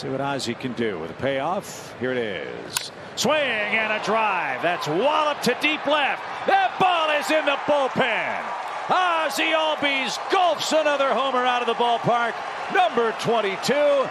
See what Ozzie can do with a payoff. Here it is. Swing and a drive. That's wallop to deep left. That ball is in the bullpen. Ozzie Albies gulps another homer out of the ballpark. Number 22.